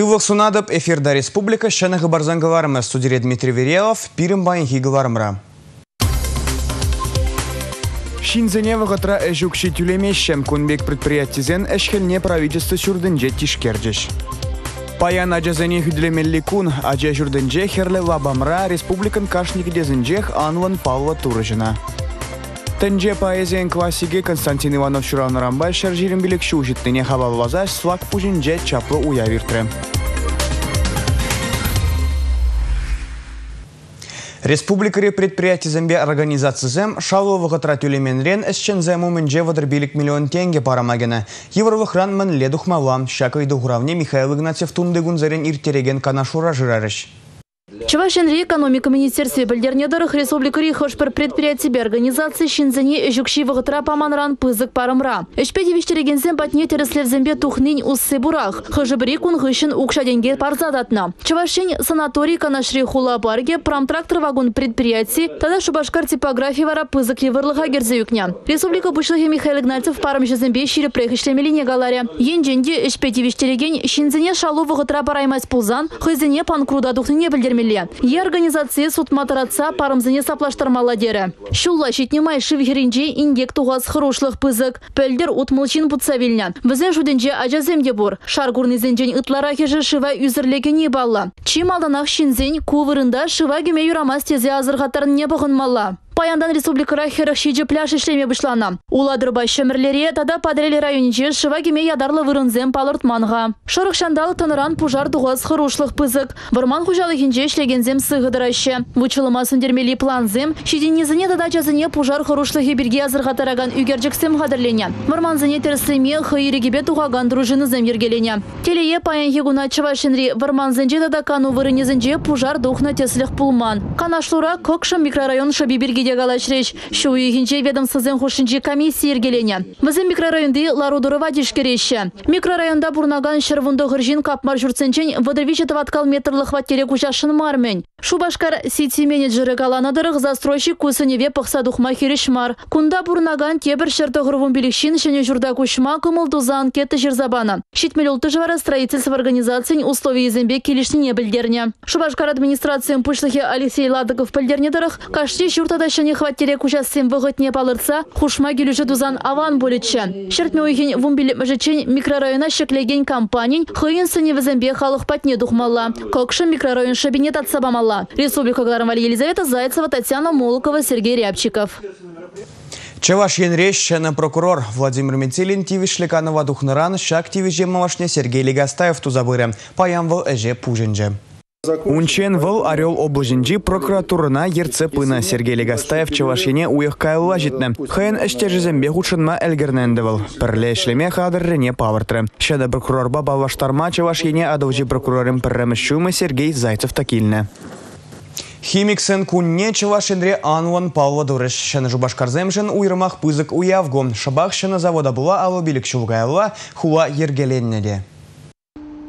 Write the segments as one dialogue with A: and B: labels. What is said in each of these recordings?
A: Сывлық сунадып эфирда республика шанығы барзанғыларымы студире Дмитрий Верелов, пирім байын хигыларымра. Шинзене вғытра әжукші тюлемешшем күнбек предприятизен әшхелне правительство сүрдінже тишкердіш. Паян ажазене хүділемелі күн ажа жүрдінже херлі лабамра республикан кашники дезінжех анлан Павла Турыжына. Тенже поэзиян классиги Константин Иванов Шуран Рамбай шаржирин билик шушиттене хабал вазаш свак пужинже чаплы уя Республикари предприятий зембе организации зем шаловы ғытра тюлеменрен әсчен зему мінже вадыр билик миллион тенге парамагена. Евровых ран мен ледухмалам, шакай духравне Михаил Игнатьев тундыгун зарен иртереген канашура жырарыш.
B: Чавашенри экономика министерстве білдернедіріх республикари хошпір предприятие организации шинзіне жүкші вғытра паманран пызык парымра. Эшпеде виштерегенсен патне тереслевзембе тухнын уссы бурах. Хыжыбри кун гышын укшаденге парзадатна. Чавашень санаторий канашри хула парге прамтрактор вагон предприятий, тада шубашкар типографии вара пызык евырлыға герзеюкня. Республика бұшлығы Михаил Игнатьев парым жезембе шире прехишлемелине галаре. Енженде эшпеде виштереген шинзіне шалу вғытра параймас пулзан, хызіне панкруда духныне білдерме милле. Е организации сутматыратса парымзыне саплаштырмала дері. Шулла шетнемай шывхеринже индек туғас хырушлық пызык. Пөлдер утмылчин путса вильня. Візен жуденже ажаземде бур. Шаргурнызенжен ытлара хежі шыва үзірлегі не балла. Чим алданақ шинзен кувырында шыва геме юрамас тезе азырғаттарын не бұғынмалла. Паяндан республикара херах шиджи пляж ишлеме бышлана. Уладырбай шөмірлері тада падрели районинче шыва кеме ядарлы вырынзем палыртманға. Шырық шандал тыныран пужар туғыз хырушлық пызык. Вырман хужалығынче шлегензем сығыдырайшы. Вучылыма сүндермели планзем, шиденезіне тада жазыне пужар хырушлығы бірге азырға тараган үгерджіксем қадырлене. Вырманзыне терслеме хыйрегебе туғаган дружинызем ергелене. Телее паян хегуна чывашынри вырманзынче тада кану пужар духна теслих пулман. Канашлура кокшым микрорайон Егеде галашреш, шу үйгінже ведомсызын хушинчи комиссия ергелене. Візін микрорайонды Ларудурова дишкереші. Микрорайонда бурнаган шырвунды ғыржин капмар жүрценчен Водовичетов аткал метрлық ваттере кужашын мармен. Шубашкар сити менеджері галанадырық застройщик кусыневе пықса духма херешмар. Кунда бурнаган тебір шырты ғырвун билікшін шыне журда кушма кымылдузан кетті жерзабана. Шитмел ұлты жывара строительство организациян условия изембе келішіне білдерне. Шубашкар администрациян пышлығы Алексей Ладыков білдернедірық, каште журтада не хваттере кучассем вғытне палырца, хушма келюжі дузан аван болетші. Шертме ойхен вумбилі мәжечен микрорайона шеклеген компанин хыйын сыне візембе халық патне духмалла. Кокшы микрорайон шабинет отсабамалла. Республика Гларамали Елизавета Зайцева, Татьяна Молокова, Сергей Рябчиков.
A: Чаваш енреш прокурор Владимир Метелин тивишликанова духныран шак тивижеммавашне Сергей Легастаев тузабыры. Паямвыл әже пужинже. Унчен выл Орел облажинжи прокуратурына ерце пына Сергей Легастаев чавашене уйық кайылла житні. Хайын әштежізімбе худшынма әлгірненді выл. Пірле ішлеме қадыррене павыртры. Шада прокурорба балаштарма чавашене адовжи прокурорым пірремішшумы Сергей Зайцев такилні. Химиксен кунне чавашенре ануан Павла Дурыш. Шаны жубашкарземжен уйрымақ пызык уявгом. Шабақ шаны завода була алы билік шулгайла хула ергеленнеде.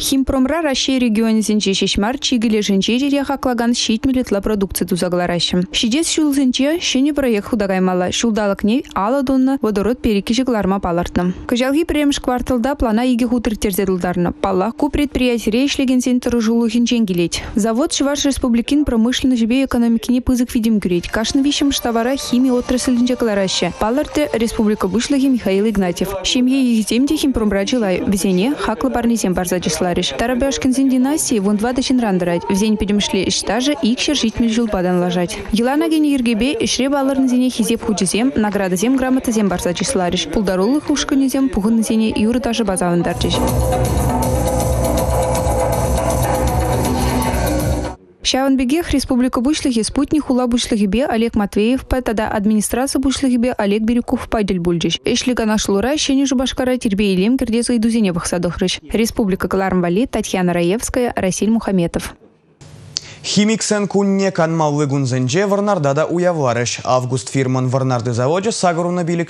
C: Химпромра Россия регионезінче шешмар чигілі жінче жере хаклаган шет милетла продукция тузагларащым. Шидес шулзінче шене проект худагаймала. Шулдалық не ала донны водород перекежі гларма палартным. Кажалги премш кварталда плана иге хутыр терзедылдарны. Паллах ку предприятие ишлеген сентры жылу хинчен. Завод Шваш Республикин промышленно жебе экономикине пызык видим күрет. Кашны вишем штавара химия отраслінче клараща. Паларты Республика Бышлыги Михаил Игнатьев. Шемье ехтемде химпромра жилай. Везене хаклы барнизем барзачисла лариш. Тарабяшкинзин династии вон два дочин рандырать. В день педемшле иштажы и кшер мил падан лажать. Елана ген ергебе ишре балырын зене хизеп хучизем, награда зем грамота зем барса числариш. Пулдарулы хушканезем пугын зене юры даже базавындарчиш. Шаванбегех Республика Бушлыхи спутник хула Бушлыхибе Олег Матвеев тада администрация Бушлыхибе Олег Бирюков пайдел бульджич. Эшлига нашлура щени жубашкара тербе илем кирдез идузине бахсадохрыч. Республика Клармвали Татьяна Раевская, Расиль Мухаметов.
A: Химиксен кунне канмаллы гунзенже варнарда да уявларыш. Август фирман варнарды заводе сагыруна билік.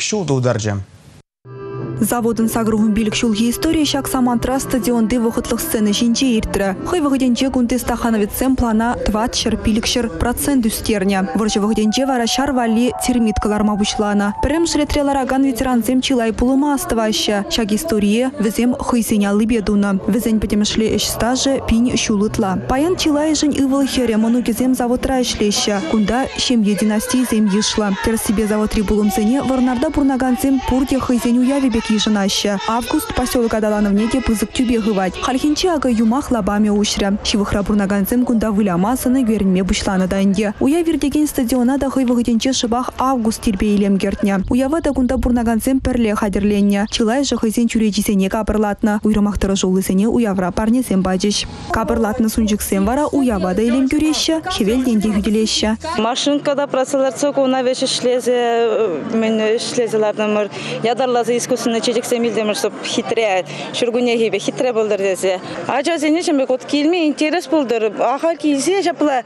D: Заводын сагрувын билік шулги история шак самантра стадионды вахытлық сцены жинче иртірі. Хой вағыденче күнті стахановецем плана 20 пилікшір процент үстерне. Варжы вағыденче вара шар вали термиткалар мабушлана. Прем шретрелараган ветеранзем чилай пулыма астываща. Шак история візем хыйсенялы бедуна. Візен петемішле іш стажы пинь шулытла. Паян чилай жын ывыл хере манугезем заводра ішлеща. Кунда шемье династии зем ешла. Терсибе заводри булымсене варнарда бурнаганзем пурте хыйсен уявебек ежынаща. Август поселок Адалановнеде пызык тюбе гывать. Хальхинче ага юмах лабами ушря. Шивыхра бурнаганзем кунда вылямасыны гвернме бушланы дайынде. Уя вердеген стадиона да хый вагытенче шыбах август тирбе илем гертня. Уява да кунда бурнаганзем перле хадерленне. Чилай же хыйсен чуречисене капырлатна. Уйрымахтыры жолысене уявра парнесем бачыш. Капырлатны сунчыксем вара уява да илем күреща. Хевел денде хүделеща.
E: Машинкада працалар цокуна веше шлезе, мен шлезелардын ядарлазы искусственный чечексем илдемир, чтоб хитре, шургуне гибе хитре болдыр десе. Ача сене чембек от килме интерес болдыр. Аха килсе жапла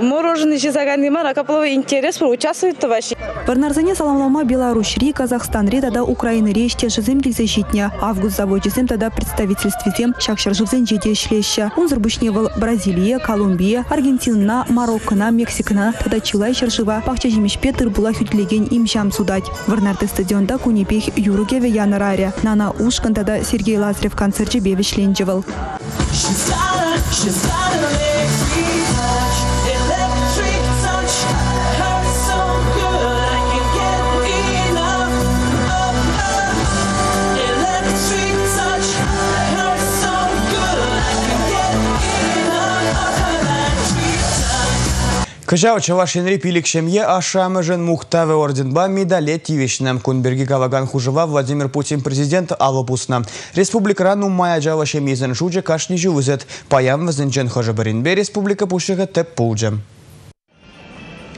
E: мороженое жезаган димар, акаплова интерес был участвует вообще.
D: Варнарзане саламлама Беларусь, Ри, Казахстан, Ри, тогда Украина, Реште, Жизем, Кильзащитня, Август заводчисем тогда представительстве тем, Шакшар Живзен, Жете, Шлеща, Унзрбышневал, Бразилия, Колумбия, Аргентина, Мароккона, Мексикана, тогда Чилай, Шаршива, Пахча Жимиш Петр, была хютлеген им шам судать. Варнарты стадионда Кунипех, Юругеве, Яна Раря, Нана Ушкан, тогда Сергей Лазарев, Бевич Ленджевал.
F: She's
A: Кыжау чавашенри пилік шемье ашамыжын мухтавы орденба медале тивешнам. Кунберги калаган хужыва Владимир Путин президент алопусна. Республика мая жава шемьезен шуче кашни жувызет. Паям візінчен хожыбыринбе республика теп пулджем.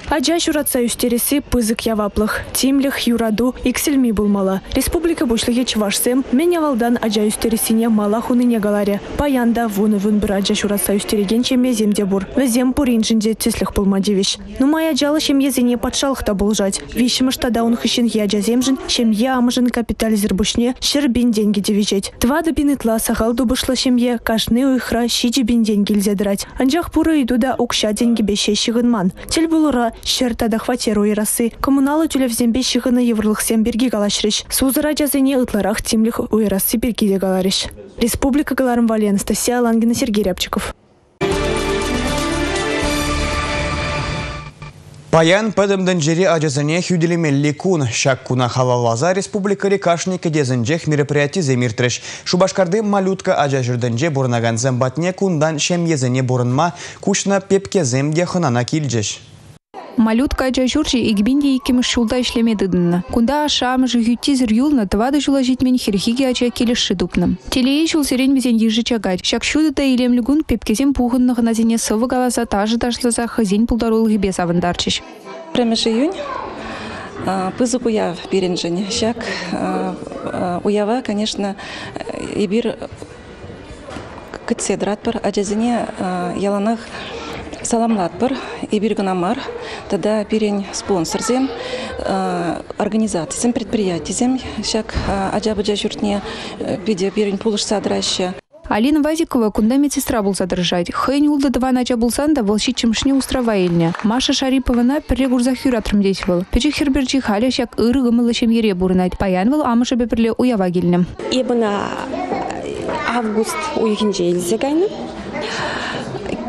G: Аджа шуратса үстересі пызык яваплых, тимлих юраду иксельми булмала. Республика бушлығы чывашсем, мен явалдан аджа үстересіне мала хуныне галаре. Паянда вуны вун бір аджа шуратса үстереген чеме земде бур. Везем пурин жинде тісліх булма девиш. Нумай аджалы шемье зене патшалықта булжать. Вишімыш тада он хыщен я аджа земжін, шемье амыжын капитализер бушне, шербин деньги девичет. Твада бинытла сахал дубышла шемье, кашны уйхра щичи бин деньги льзедрать. Анжах пура иду да укша деньги беше щығынман. Тель булура Шер тада хватеру. Коммуналы тюлевзембе шығыны еврлықсен берге галашрыш. Сузыра жазыне ытларах тимлих уйрасы бергеде галарыш. Республика галарым вали Анастасия Лангина Сергей Рябчиков.
A: Паян пәдімдің жері ажызыне хюделемелі күн. Шак күна халалаза республикари кашники дезінжех мероприятий земиртреш. Шубашкарды малютка ажа жүрдінже бұрнаган зімбатне күндан шем езіне бұрынма күшна пепке.
D: Малютка аджа журжи игбинде икимыш шулда ишлемедыдынна. Кунда ашам жигютизер юлна твады жула житмен хирхиги ача келешші дупным. Телеи жул сирен визен ежі чагать. Шак шуды да илемлігун пепкезен пухыннығы назине сывы галаса тажы ташлаза хазин пулдарулығы бес авандарчыш.
H: Премеш июнь. а, Пызык уяв а, а, уява, конечно, и бир кытседратпыр, аджазине яланах саламлатпыр, и бир гынамар, тогда бирен спонсорзем, организациям, предприятиям, щак аджабыджа журтне пиде бирен пулыш садраща.
D: Алина Вазикова кунда медсестра был задержать. Хэнь улда два нача булсан да волщи чемшне устрава эльня. Маша Шариповна перегурза хюратрым действовал. Печи херберчи халя щак ыры гымылы чем ере бурнать. Паянвал амыша беперле уява гильнем.
I: Ебына август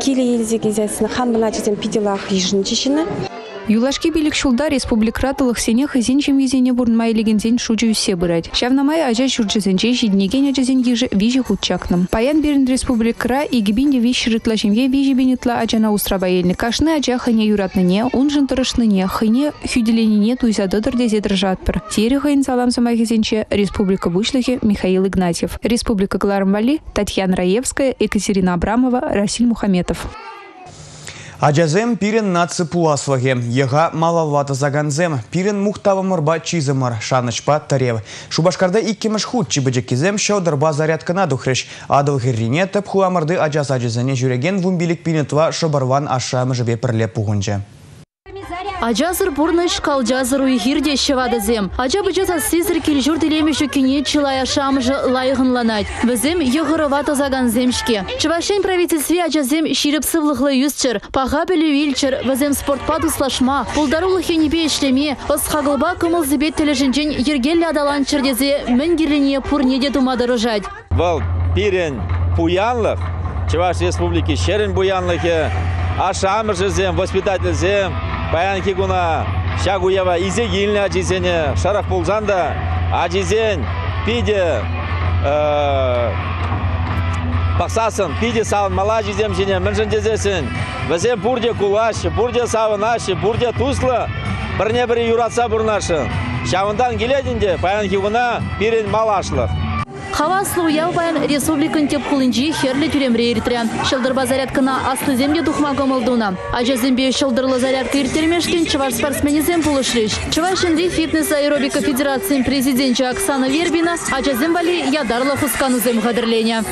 I: уйхинже елзегайны. Киле елзегезесіні хамбына жезен пиделах ежін жешіні.
D: Юлашки билик шулда республикратылық сене хызин чем езене бурнма илегензен шучу все бырать. Шавнамай ажа шурчызенче жиднеген ажазен ежи вижи худчакным. Паян берін республикра и гибинде виш рытла шемье вижи бенетла аджана устрава елні. Кашны ажа хыне юратныне, унжын тұрышныне, хыне хюделенине туйса дыдыр дезе жатпыр. Тері хыйын салам самайхезенче республика бушлыхе Михаил Игнатьев. Республика Глармвали Татьяна Раевская, Екатерина Абрамова, Расиль Мухаметов.
A: Аджазем пирен пуласваге. Ега малалвата заганзем. Пирен мухтава мырба чизымыр. Шанышпа тарев. Шубашкарда иккимыш худ чибыжекизем шаудырба зарядкана духреш. Адыл хиррине тып хуамырды аджаз аджазане жүреген вумбилик пинетва шыбарван ашамы жібе пірле пуғынже.
B: Ажазыр бурныш калжазыр уйхирде шевадызем. Ажа бычаса сизір келжур делемеші кене чылая шамжы лайығынланать. Візем йығырыва тазаган земшке. Чывашен правительстве ажазем ширіп сывлықлы юзчыр, паға білі вилчыр, візем спортпа дуслашма, пулдарулы хенебе ішлеме, ысқағылба кымыл зібет тележінчен ергелі адалан чырдезе мін герліне пурнеде думадырыжать.
J: Бұл пирен пуянлық, Чуваш Республики шерін буянлығы, ашамыр жызем, воспитательзем, баянки гуна, шагуева изе еліне ажизене, шарақ болзанда, ажизен, пиде, э, бақсасын, пиде сауын мала жизем жене, мінжін жезесін, візем бұрде кулашы, бұрде сауын ашы, бұрде туслы, бірне бірі юратса бұрнашы. Шавындан келедінде, баянки гуна, пирен мал ашлық.
B: Хаваслы уяв баян республикан теп хулынжи херлі тюремре иртрян. Шылдырба зарядкына асты земде духма көмілдуна. Ажа зембе шылдырлы зарядка иртермешкен чываш спортсменизем пулышлиш. Чываш инди фитнес аэробика федерациян президенчі Оксана Вербина ажа зембали ядарлы хускану зем қадырленя.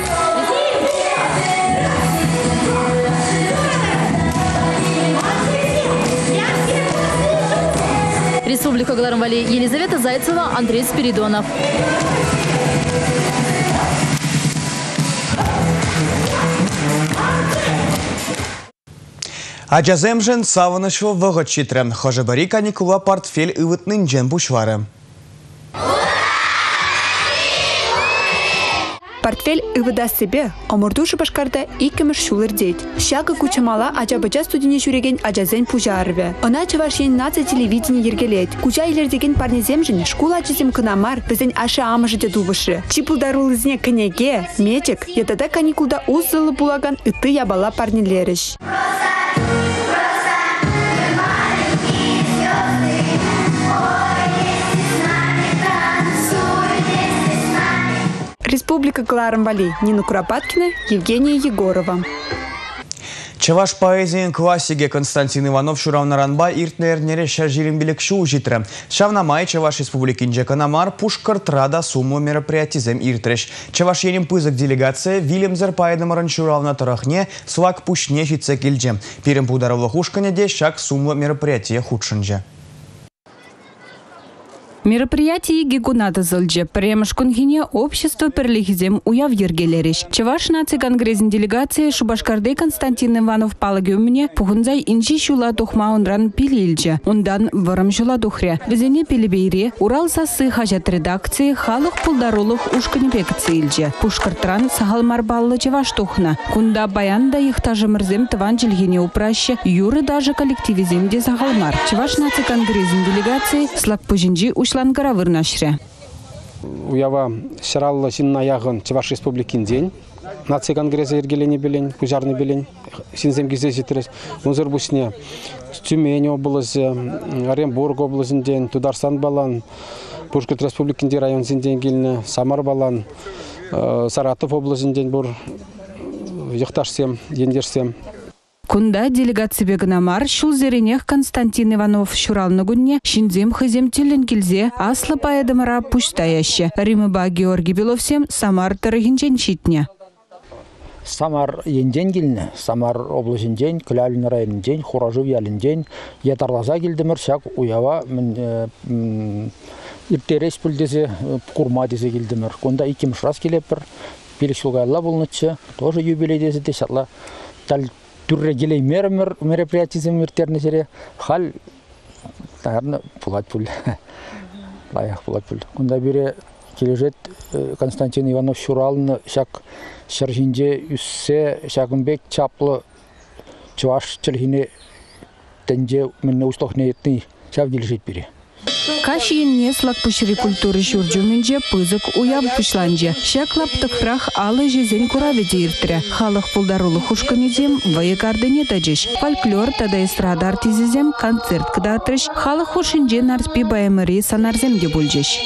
B: Республика Гларамвали Елизавета Зайцева, Андрей Спиридонов.
A: Ачаземжен савынышлы вғыт читрі. Хожыбари каникула портфель үвітнің жен бұшвары.
K: Портфель ывыда себе, омурдушы башкарда икіміш шулыр дейд. Шағы кучамала ажабыжа студине жүреген ажазен пужа арве. Она чавашен нация телевидение ергелет. Куча илердеген парнезем жын шкул ачызем кынамар, бізден ашы амыжы де дубышы. Чипулдарулызне кінеге, метик, ятада каникулда узылы булаган ыты ябала парнелеріш. Республика Кларамбали, Нина Куропаткина, Евгения Егорова.
A: Чаваш поэзиян классиге Константин Иванов Шуравнаранба иртнернере шаржилин билек шу. Шавна май Чаваш Республикинже Канамар пушкар трада сумму мероприятизем иртреш. Чаваш еним пызык делегация Вильям Зерпайдамаран Шуравна тарахне слак пушне житсе килже. Пирим пударовлы хушкане де шак сумму мероприятия худшынже.
K: Мероприятие гигуната зылжы. Премыш күнгене общество перлихизем уяв ергелереш. Чеваш наци конгрессин делегация Шубашкарды Константин Иванов палагюмне пухунзай инчи шула тухма унран пилилже. Ундан вырым шула тухре. Везене Урал сасы хажат редакции халық пулдарулық ушканепек цейлже. Пушкартран сахалмар баллы чеваш тухна. Кунда баян да их тажы мырзем тыван жилгене упраще. Юры даже коллективизем де сахалмар. Чеваш наци конгрессин делегации пужинжи ушлангара вырнашре.
L: уява сыраллы синин аягын чуваш республикин день. Нация конгресса ергелени белен пужарный белен синзем кездеси терес музыр бусне тюмень области оренбург областинен тударсан балан пушкарт республикинде район синден келіне самар балан э, саратов областинен бур йыкташсем ендерсем
K: Кунда делегация бегнамар шул зеренех Константин Иванов шуралны гунне шинзем хызем телен килзе аслы пуштаяще. Римыба Георгий Беловсем Самар тарыхинчен читне.
M: Самар келіне, Самар облысынден, Күләлін районынден, Хуражу ялінден, Ятарлаза келдімір, шак уява э, иртерес пүлдесе, э, курма десе келдімір. Конда икиміш раз келеппір, Пелексулгайла болнычы, тоже юбилей десе де. Түрре келей мермер мероприятизм иртерне сере, хал, наверное, пулат пул. Лаяқ пулат пул. Конда бире кележет э, Константин Иванов Шуралны шак шаржинже үссе шагымбек чаплы чуваш чылхине тенже менне устохне етни шав дележет бире.
K: Кашиин не слак пушри культуры шурджуминже пызык уяв пушланже. Шаклап тыхрах алы жезен кураведе иртре. Халық пулдарулы хушканезем вайыкардыне тажиш. Фольклор тада эстрада артизизем концерт кыдатрыш. Халық хушинже нарспи байымыри санарземге бульжеш.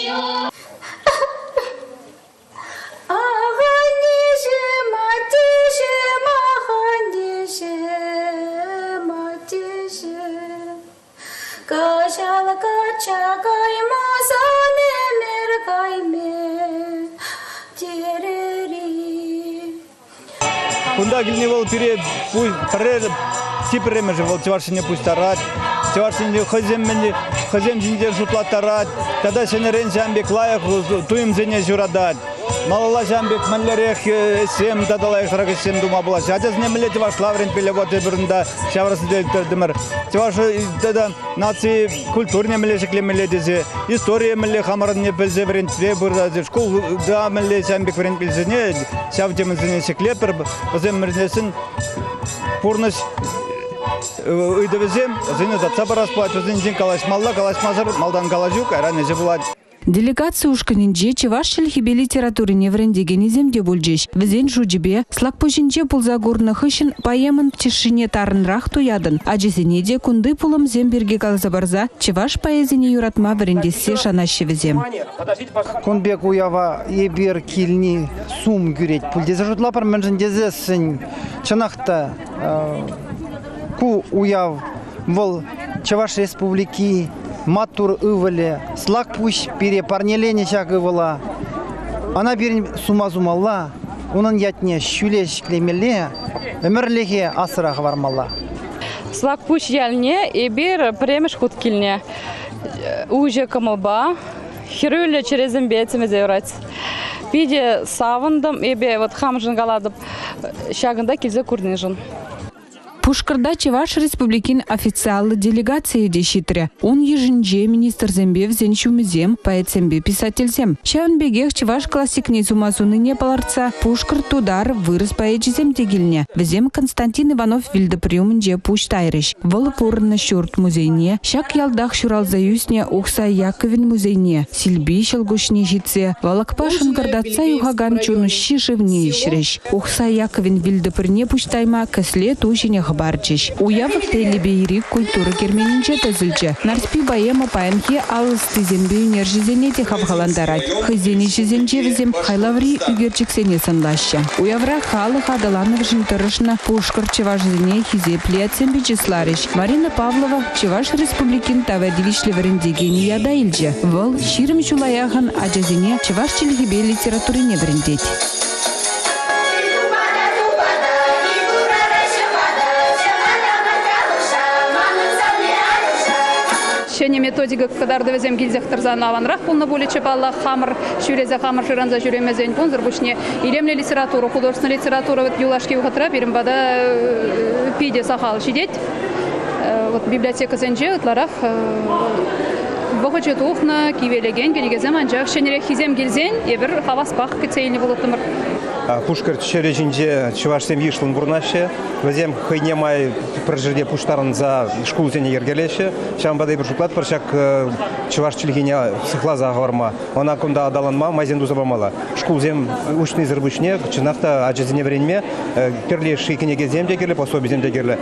N: Кунда гильни вол пире пу пре типре меже вол чваршине пусть тарат чевашсинде хызем менде хызем жинде жутлаттарат тада сенерен жамбек лайық туим зене журадат малала жамбек мәллерех сем тадалайық срак сем дума була. Жадыз не миле чеваш лаврен пиле вот биринда чаврасын дедимир чеваш тада наци культурне миле шекле миле дезе история миле хамарын не пилзе берен тве burada школ да миле жамбек берен пилзе не шавдемын зене шекле пір бізем мірнесін пурныс үйдебізем зене датса бараспат өзін ден калашмалла калашмазыр малдан калажук айран болады
K: Делегация ушканинже чеваш шелхибе литературы неврендеген иземде бульжеш. Візен жудебе слак пожинже пулзагурны хышын поемын тишине тарынрах туядын. Ажесене де кунды пулым земберге калзабарза чеваш поэзине юратма врендесе шанашы візем.
O: Конбек уява ебер килни сум гюреть. Пульдезе жутлапар дезесін чынақта ку уяв вол Чаваш республики матур ывале слак пуш пере парнелене чак ывала. Она берін сума унын ятне шүлеш клемеле, өмірлеге асырақ вармалла.
P: Слак пуш ялне ебер премеш хуткилне. Уже камалба, хирюля через имбецеме зеурать. Пиде савындым, ебе вот хамжын галадып, шагында килзе курнижын.
K: Пушкарда Чеваш республикин официалы делегация дешитре. Он ежинже министр зембе взен шумизем, поэт зембе писательзем. Чаван бегех Чеваш классик не зумазуны не паларца. Пушкар тудар вырос поэт зем тегильне. Взем Константин Иванов вильдеприумнже пуш тайрыш. Вол пурны шурт музейне. Шак ялдах шурал заюсне ухса Яковин музейне. Сильби шелгушне житсе. Валакпашын гордаца юхаган чуну шишевне ишреш. Ухса Яковин вильдепрне пуштайма хабарчиш. Уяв телебейри культура керменинче тезілче. Нарспи баема паянхи алысты зембе үнержізене те хабхаландарать. Хызени жізенче візем хайлаври үгерчіксене сынлашы. Уявра халы хадаланов жынтырышна пушкар чеважзене хизе плеяцем бичесларыш. Марина Павлова Чеваш республикин тавадивишле варендегени яда илже. Выл ширим чулаяхан ажазене Чеваш челгибе литературине варендеть.
Q: Шене методика кадар везем гильзах тарзан аванрах полно более чепала хамр шюрезе хамр ширанза жюремезен понзор бушне илемле литература художественная литература вот юлашки ухатра берем бада пиде сахал сидеть вот библиотека зенже утларах Бохочет ухна кивелеген генегезем анжак шенере хизем гилзен ебір хаваспах кецейни болотымыр.
R: Пушкар чережинде чувашсем вишлын бурнаще, везем хайне май прожирде пуштарын за школу зене ергелеше, шам бадай бір паршак чуваш чилгине сыхла заговорма. Она кунда адаланма майзен дузабамала. Школ зем учный зарбучне, чинахта аджезене време, перле шейкине земде герле, пособи земде герле.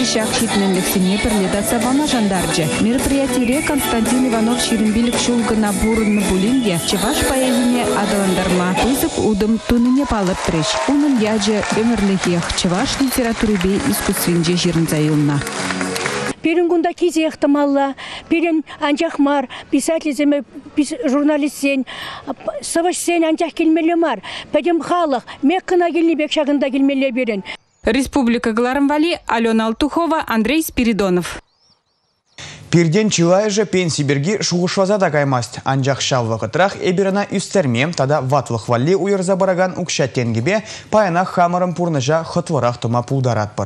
K: Урындин министрі шақ шетменліксіне пірледатса бана жандаржы. Мероприятире Константин Иванов шерімбелік шулгына бурынны булинге чеваш поэзине адаландарма пызык удым туныне палып треш. Унын яжы өмірлігех чеваш литературыбе искусственже жирін зайылна.
S: Перенгунда кизе ehtimalla, перен анчахмар, писатель земе журналист сен, саваш сен анчах келмелі мар. Пәдем халық, мек кына берен.
K: Республика Гларамвали, Алена Алтухова, Андрей Спиридонов.
A: Же пенсий берги шуғышваза да каймаст. Анжақ шал вақытрах үстермем тада ватлық валли уйырза бараган укша тенгебе паяна хамырым пурныжа хытварах тума пулдарат.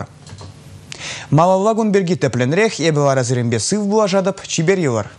A: Малаллагун берги тепленрех разырымбе сыв була жадып чибер.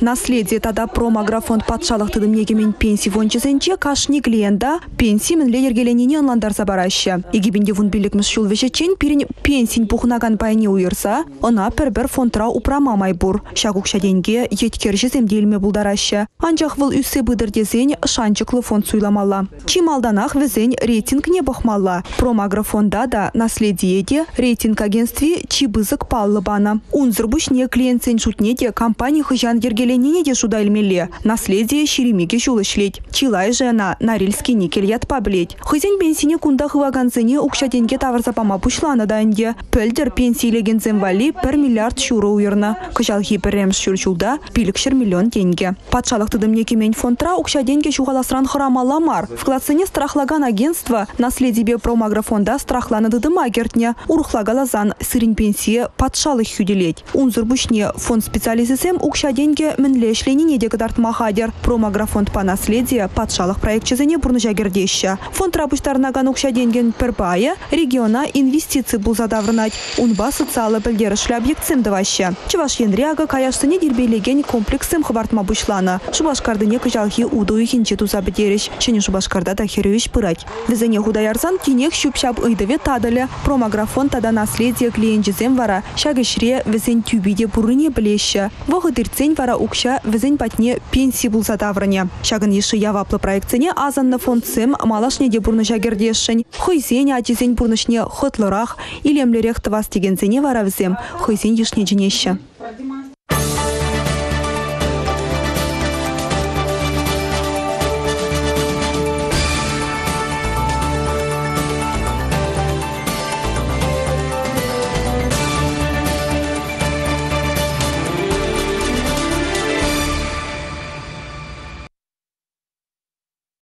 D: Наследие тада промаграфонд патшалық тыдым егемен пенсий вончызенче кашни клиента пенсий мінле ергеленіне онландарса барашы. Егебінде вун билікміз шул вешечен пирин пенсин пухнаган пайне уйырса, она пір-бір фонтра упрама майбур. Шагукша денге еткер жеземделме булдарашы. Анжақ выл үссе бұдырдезен шанчықлы фонд суйламалла. Чималданах візен рейтинг не бахмалла. Промаграфонда да наследие де рейтинг агентстве чибызык паллы бана. Унзыр бушне клиентсен шутне де компания хыжан ергелен ергеленіне де шуда илмелле. Наследие шеремеге жулы шлет. Чилай жена Норильский никель ятпа білет. Хызен пенсине кунда хываганзене укшаденге таварзапама пушланы да инде. Пөлдір пенсийлеген вали 1 миллиард шуру уйырны. Кыжалхи піррем шурчулда билікшір миллион тенге. Патшалық тыдымне кемен фонтра укшаденге шуғаласран хырамала мар. Вкладсыне страхлаган агентство наследие промаграфонда страхланы дыдыма гертне. Урухлагалазан сырин пенсия патшалық хюделет. Унзыр бушне фонд специализисем укшаденге мінлешленіне де кыдартма хадер. Промаграфонд по наследие патшалық проектчизене бурны жагердеща. Фонд рабыштарнаган укшаденген перпая региона инвестиции бұл задаврынать. Унба социалы білдерішлі объектсем даваща. Чываш енряга каяшсыне дербейлеген комплексым хыбартма бушланы. Шубашкардыне кыжалхи уду ихинче туза бідеріш. Чыне Шубашкарда да херуиш пырать. Візене худаярзан тинек щупшап ыйдыве тадылы. Промаграфон тада наследие клиенчизем вара. Шагышре візен тюбиде бурыне білеші. Вғыдырцен вара укша візен патне пенсии бұл задаврыне. Шагын еші яваплы проектсене азанны фондсем малашне де бурны жагердешшін. Хойзен ачизен бурнышне хотлырах илемлерек тывас дегензене вара візем. Хойзен ешне жінеші.